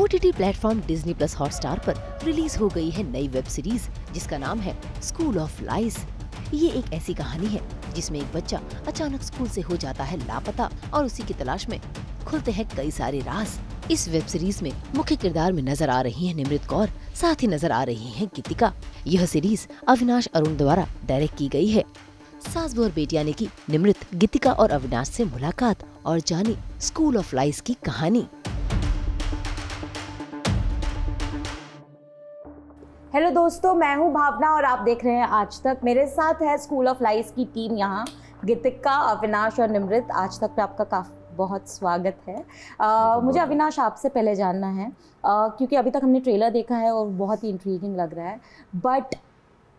O T T platform Disney plus Hotstar पर release हो गई है नई वेब सीरीज़ जिसका नाम है स्कूल ऑफ़ लाइस ये एक ऐसी कहानी है, जिसमें एक बच्चा अचानक स्कूल से हो जाता है लापता और उसी की तलाश में खुलते हैं कई सारे राज। इस वेब सीरीज़ में मुख्य किरदार में नज़र आ रही है निमृत कौर, साथ ही नज़र आ रही है गीतिका। यह सीरीज़ अविनाश अरुण द्वारा डायरेक्ट की गई है। सास और बेटिया ने की निमृत गीतिका और अविनाश से मुलाकात और जानी स्कूल ऑफ़ लाइस की कहानी। हेलो दोस्तों मैं हूँ भावना और आप देख रहे हैं आज तक मेरे साथ है स्कूल ऑफ़ लाइफ की टीम यहाँ गीतिका अविनाश और निमृत आज तक पे आपका काफ़ी बहुत स्वागत है। आ, मुझे अविनाश आपसे पहले जानना है। आ, क्योंकि अभी तक हमने ट्रेलर देखा है और बहुत ही इंट्रीगिंग लग रहा है। बट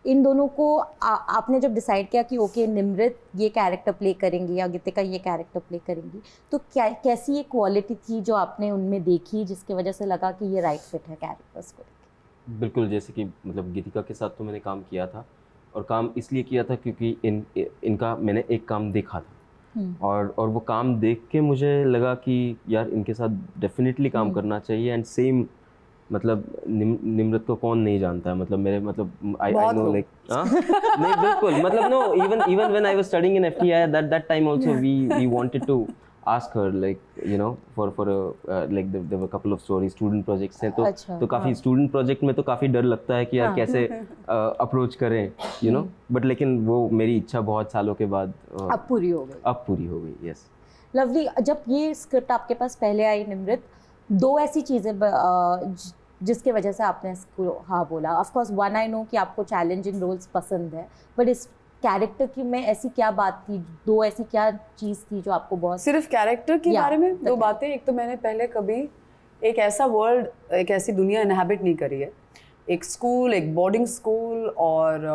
इन दोनों को आ, आपने जब डिसाइड किया कि ओके निमृत ये कैरेक्टर प्ले करेंगी या गीतिका ये कैरेक्टर प्ले करेंगी तो क्या कैसी ये क्वालिटी थी जो आपने उनमें देखी जिसकी वजह से लगा कि ये राइट फिट है कैरेक्टर्स को? बिल्कुल जैसे कि मतलब गीतिका के साथ तो मैंने काम किया था और काम इसलिए किया था क्योंकि इन इनका मैंने एक काम देखा था हम्म। और और वो काम देख के मुझे लगा कि यार इनके साथ डेफिनेटली काम हम्म। करना चाहिए एंड सेम मतलब निम, निमृत को कौन नहीं जानता है मतलब मेरे मतलब आई आई नो लाइक नहीं बिल्कुल मतलब no even even when I was studying in FTI that that time also we we wanted to ask her like you know for for a uh, like there, there were a couple of stories student projects हैं तो अच्छा, तो काफ़ी हाँ। Project में तो काफ़ी डर लगता है कि यार हाँ. कैसे अप्रोच uh, करें यू नो बट लेकिन वो मेरी इच्छा बहुत सालों के बाद uh, अब पूरी हो गई। अब पूरी हो गई यस लवली जब ये स्क्रिप्ट आपके पास पहले आई निमृत दो ऐसी चीज़ें जिसके वजह से आपने इसको हाँ बोला। Of course one I know कि आपको चैलेंजिंग रोल्स पसंद है बट इस कैरेक्टर की में ऐसी क्या बात थी दो ऐसी क्या चीज़ थी जो आपको बहुत सिर्फ़ कैरेक्टर के बारे में दो बातें। एक तो मैंने पहले कभी एक ऐसा वर्ल्ड एक ऐसी दुनिया इनहेबिट नहीं करी है। एक स्कूल एक बोर्डिंग स्कूल और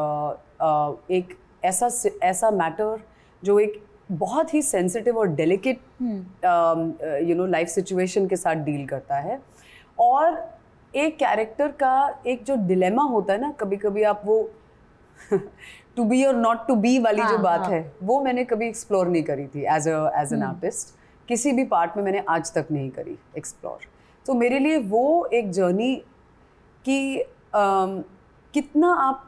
एक ऐसा ऐसा मैटर जो एक बहुत ही सेंसिटिव और delicate you know life situation के साथ डील करता है। और एक कैरेक्टर का एक जो डिलेमा होता है ना कभी कभी आप वो टू बी और नॉट टू बी वाली हाँ, जो बात हाँ. है वो मैंने कभी एक्सप्लोर नहीं करी थी एज एज एन आर्टिस्ट किसी भी पार्ट में मैंने आज तक नहीं करी एक्सप्लोर तो मेरे लिए वो एक जर्नी की um, कितना आप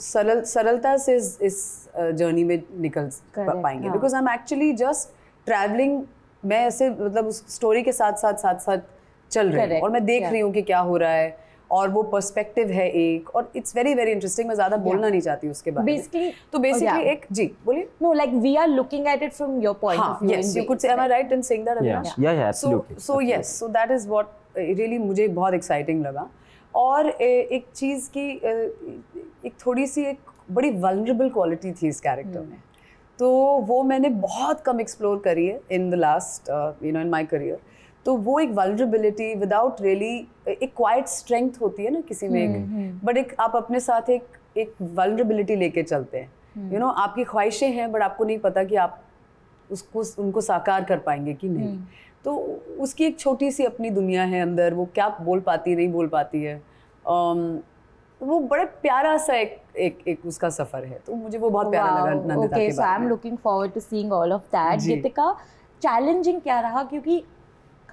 सरल सरलता से इस, इस जर्नी में निकल पाएँगे. Because I am actually just travelling मैं ऐसे मतलब उस स्टोरी के साथ साथ साथ साथ चल रही हूँ और मैं देख रही हूँ कि क्या हो रहा है. और वो पर्सपेक्टिव है एक और इट्स वेरी वेरी इंटरेस्टिंग मैं ज़्यादा बोलना नहीं चाहती उसके बारे में। तो बेसिकली एक जी बोलिए। No like we are looking at it from your point of view yes you could say am I right in saying that Avinash yeah yeah absolutely so yes so that is what really मुझे बहुत exciting लगा। और एक चीज़ की एक थोड़ी सी एक बड़ी वल्नरेबल क्वालिटी थी इस कैरेक्टर hmm. में। तो वो मैंने बहुत कम एक्सप्लोर करी है in the last you know in my career तो वो एक वल्नरेबिलिटी विदाउट रियली एक क्वाइट स्ट्रेंथ होती है ना किसी में एक बट हम्म, हम्म। एक आप अपने साथ एक एक वल्नरेबिलिटी लेके चलते हैं। You hmm. नो आपकी ख्वाहिशें हैं बट आपको नहीं पता कि आप उसको उनको साकार कर पाएँगे कि नहीं। तो उसकी एक छोटी सी अपनी दुनिया है अंदर वो क्या बोल पाती नहीं बोल पाती है। um, वो बड़े प्यारा सा एक एक एक उसका सफ़र है। तो मुझे वो बहुत प्यारा लगा नंदिता के बारे में। I am looking forward to seeing all of that Geetika challenging क्या रहा? क्योंकि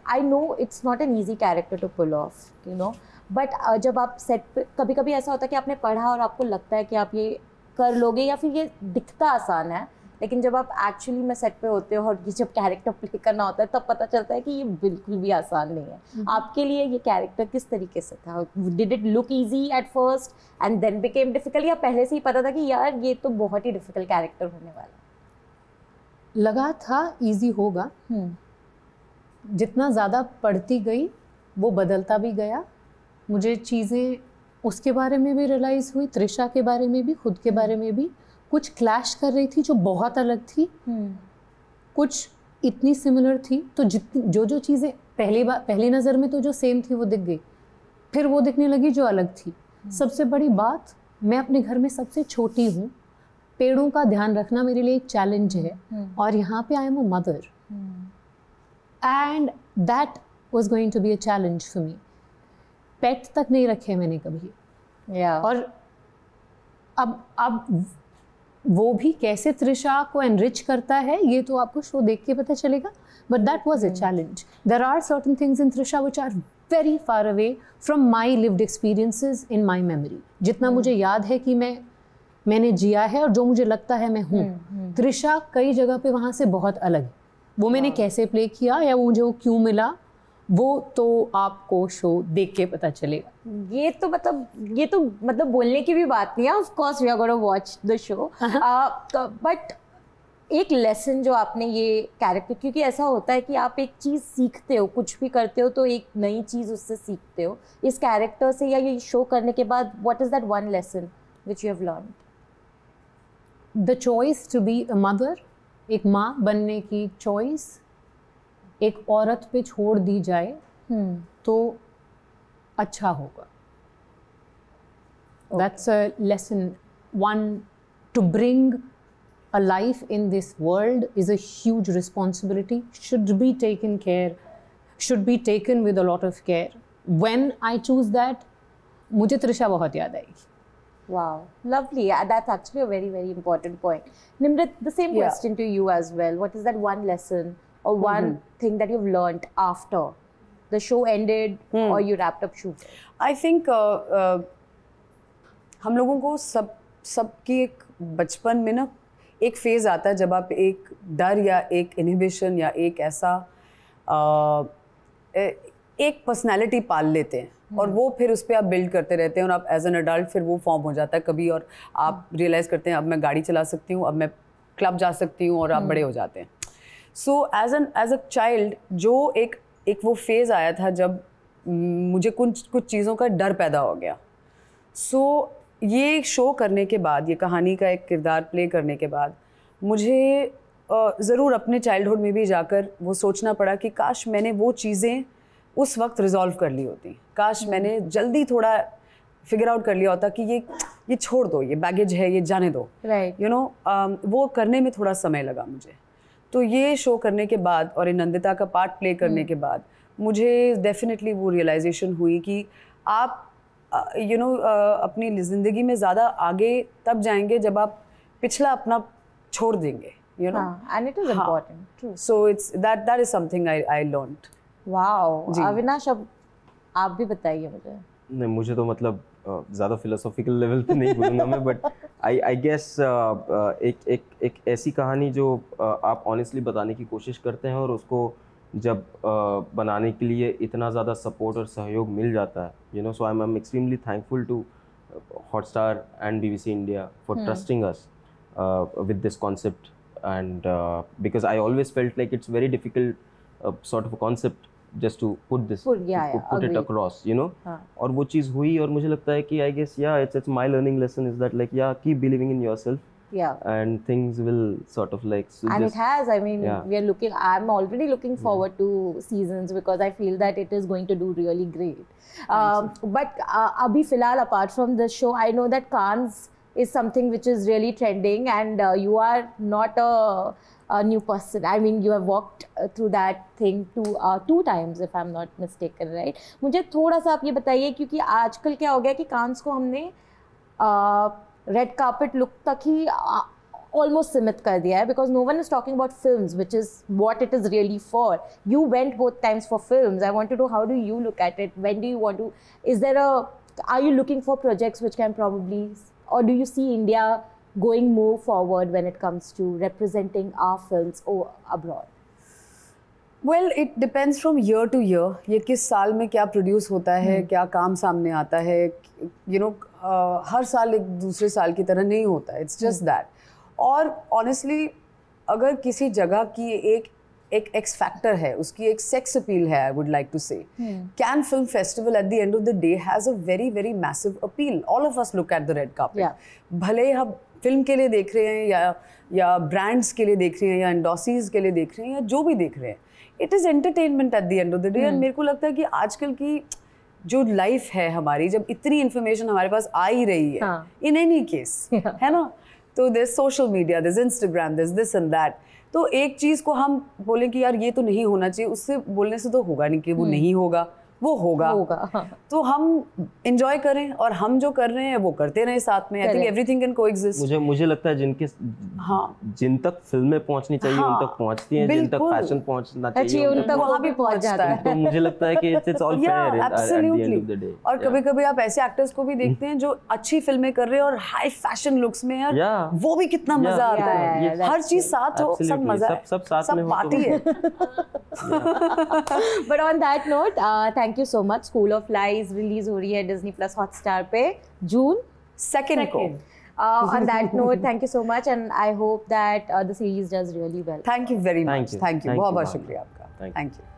I know it's not an easy character to pull off you know but जब आप सेट पे कभी कभी ऐसा होता है कि आपने पढ़ा और आपको लगता है कि आप ये कर लोगे या फिर ये दिखता आसान है लेकिन जब आप एक्चुअली में सेट पे होते हो और ये जब कैरेक्टर प्ले करना होता है तब पता चलता है कि ये बिल्कुल भी आसान नहीं है। mm-hmm. आपके लिए ये कैरेक्टर किस तरीके से था? Did it look easy at first and then became difficult या पहले से ही पता था कि यार ये तो बहुत ही डिफ़िकल्ट कैरेक्टर होने वाला लगा था ईजी होगा। hmm. जितना ज़्यादा पढ़ती गई वो बदलता भी गया। मुझे चीज़ें उसके बारे में भी रियलाइज़ हुई त्रिशा के बारे में भी खुद के बारे में भी। कुछ क्लैश कर रही थी जो बहुत अलग थी। हम्म। कुछ इतनी सिमिलर थी तो जितनी जो जो चीज़ें पहली बार पहली नज़र में तो जो सेम थी वो दिख गई। फिर वो दिखने लगी जो अलग थी। हम्म। सबसे बड़ी बात मैं अपने घर में सबसे छोटी हूँ। पेड़ों का ध्यान रखना मेरे लिए एक चैलेंज है। हम्म। और यहाँ पे I am a mother and that was going to be a challenge for me पेट तक नहीं रखे मैंने कभी। Yeah. और अब अब वो भी कैसे त्रिशा को एनरिच करता है ये तो आपको शो देख के पता चलेगा। But that was a challenge there are certain things in Trisha which are very far away from my lived experiences in my memory जितना मुझे याद है कि मैं मैंने जिया है और जो मुझे लगता है मैं हूँ। त्रिशा कई जगह पे वहाँ से बहुत अलग है। वो मैंने कैसे प्ले किया या मुझे वो क्यों मिला वो तो आपको शो देख के पता चलेगा। ये तो मतलब ये तो मतलब बोलने की भी बात नहीं है of course we are gonna watch the show but एक लेसन जो आपने ये कैरेक्टर क्योंकि ऐसा होता है कि आप एक चीज़ सीखते हो कुछ भी करते हो तो एक नई चीज़ उससे सीखते हो। इस कैरेक्टर से या ये शो करने के बाद what is that one lesson which you have learn the choice to be a mother एक माँ बनने की चॉइस एक औरत पे छोड़ दी जाए हम्म। तो अच्छा होगा। That's a lesson one to bring a life in this world is a responsibility should be taken care should be taken with a lot of care when I choose that मुझे त्रिशा बहुत याद आएगी। Wow, lovely. Yeah, that's actually a very, very important point. Nimrit, the same Yeah. question to you as well. What is that one lesson or one thing that you've learned after the show ended or you wrapped up shooting? I think हम लोगों को सब सबकी एक बचपन में ना एक फेज़ आता है जब आप एक डर या एक इनहिबिशन या एक ऐसा अ, ए- एक पर्सनालिटी पाल लेते हैं और वो फिर उस पर आप बिल्ड करते रहते हैं और आप एज एन अडल्ट फिर वो फॉर्म हो जाता है कभी और आप रियलाइज़ करते हैं अब मैं गाड़ी चला सकती हूँ अब मैं क्लब जा सकती हूँ और आप बड़े हो जाते हैं। So as an as a child जो एक एक वो फ़ेज़ आया था जब मुझे कुछ कुछ चीज़ों का डर पैदा हो गया। सो so, ये शो करने के बाद ये कहानी का एक किरदार प्ले करने के बाद मुझे ज़रूर अपने चाइल्डहुड में भी जाकर वो सोचना पड़ा कि काश मैंने वो चीज़ें उस वक्त रिजॉल्व कर ली होती। काश मैंने जल्दी थोड़ा फिगर आउट कर लिया होता कि ये ये छोड़ दो ये बैगेज है ये जाने दो Right. यू नो वो करने में थोड़ा समय लगा मुझे तो ये शो करने के बाद और नंदिता का पार्ट प्ले करने के बाद मुझे डेफिनेटली वो रियलाइजेशन हुई कि आप यू नो अपनी ज़िंदगी में ज़्यादा आगे तब जाएँगे जब आप पिछला अपना छोड़ देंगे यू नो is हाँ. important. True. So it's that that is something I I Wow. जी। अविनाश अब आप भी बताइए मुझे। नहीं मुझे तो मतलब ज़्यादा फिलोसॉफिकल लेवल पे नहीं बोलूँगा मैं बट आई आई गेस एक एक एक ऐसी कहानी जो अ, आप ऑनेस्टली बताने की कोशिश करते हैं और उसको जब अ, बनाने के लिए इतना ज़्यादा सपोर्ट और सहयोग मिल जाता है you know so I am extremely thankful to Hotstar and B B C India for trusting us with this concept and uh, because I always felt like it's very difficult uh, sort of a concept just to put this Put- yeah, to yeah, put it agreed. across you know हाँ. और वो चीज़ हुई और मुझे लगता है कि I guess yeah it's it's my learning lesson is that like yeah keep believing in yourself Yeah. and things will sort of like so and just, it has i mean Yeah. we are looking i'm already looking forward to seasons because i feel that it is going to do really great um, but uh, abhi filal apart from this show i know that Cannes is something which is really trending and uh, you are not a, a new person i mean you have walked uh, through that thing two uh, two times if i'm not mistaken right मुझे थोड़ा सा आप ये बताइए क्योंकि आजकल क्या हो गया कि कांस को हमने रेड कार्पेट लुक तक ही almost सीमित कर दिया है because no one is talking about films which is what it is really for you went both times for films i want to know how do you look at it when do you want to is there a are you looking for projects which can probably or do you see india going more forward when it comes to representing our films or abroad? Well it depends from year to year ये किस साल में क्या produce होता है क्या काम सामने आता है यू नो हर साल एक दूसरे साल की तरह नहीं होता. इट्स जस्ट दैट और ऑनेस्टली अगर किसी जगह की एक एक एक्स फैक्टर है उसकी एक सेक्स अपील है I would like to say Cannes film festival at the end of the day has a very very massive appeal all of us look at the red carpet भले हम film के लिए देख रहे हैं या या ब्रांड्स के लिए देख रहे हैं या इंडोसीज के लिए देख रहे हैं या जो भी देख रहे हैं it is entertainment at the end of the day and मेरे को लगता है कि आजकल की जो लाइफ है हमारी जब इतनी इन्फॉर्मेशन हमारे पास आ ही रही हाँ. इन एनी केस है ना? तो this social media this Instagram this this and that तो एक चीज़ को हम बोलें कि यार ये तो नहीं होना चाहिए उससे बोलने से तो होगा नहीं कि वो नहीं होगा। वो होगा। होगा हाँ। तो हम इंजॉय करें और हम जो कर रहे हैं वो करते रहें साथ में। I think. Everything can coexist मुझे मुझे लगता है जिनके हाँ। जिन तक फ़िल्में पहुंचनी चाहिए हाँ, उन तक पहुँचती हैं जिन तक फ़ैशन पहुँचना चाहिए उन उन तक वहाँ भी पहुँच जाता है। तो मुझे लगता है कि it's all fair at the और कभी कभी आप ऐसे एक्टर्स को भी देखते हैं जो अच्छी फ़िल्में कर रहे हैं और हाई फ़ैशन लुक्स में है वो भी कितना मज़ा आता है। हर चीज़ साथ हो सब मज़ा सब- सब साथ में हो तो- पार्टी है। But on that note thank you so much school of lies release हो रही है डिज्नी प्लस हॉटस्टार पे जून सेकेंड को। On that note thank you so much and I hope that the series does really well thank you very Thank much you. Thank you Thank बहुत you, बहुत Bhavna. शुक्रिया आपका। Thank you. Thank you